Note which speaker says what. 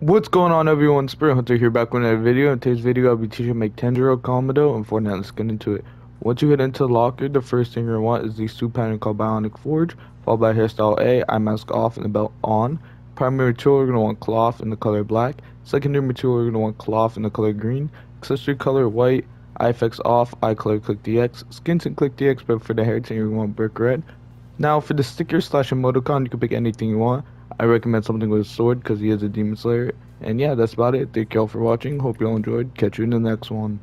Speaker 1: What's going on everyone, Spirit Hunter here back with another video. In today's video I'll be teaching you to make Tanjiro Kamado and Fortnite. Let's get into it. Once you head into the locker, the first thing you're going to want is these two pattern called Bionic Forge, followed by hairstyle A, eye mask off, and the belt on. Primary material you're going to want cloth in the color black. Secondary material you're going to want cloth in the color green. Accessory color white. Eye effects off, eye color click DX. Skin tint click DX, but for the hair tint you're going to want brick red. Now for the sticker slash emoticon you can pick anything you want. I recommend something with a sword because he is a demon slayer. And yeah, that's about it. Thank y'all for watching. Hope y'all enjoyed. Catch you in the next one.